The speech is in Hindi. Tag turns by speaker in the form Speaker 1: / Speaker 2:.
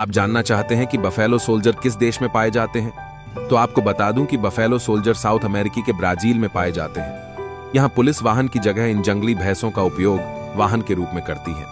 Speaker 1: आप जानना चाहते हैं कि बफेलो सोल्जर किस देश में पाए जाते हैं? तो आपको बता दूँ कि बफेलो सोल्जर साउथ अमेरिकी के ब्राज़ील में पाए जाते हैं। यहाँ पुलिस वाहन की जगह इन जंगली भैंसों का उपयोग वाहन के रूप में करती है।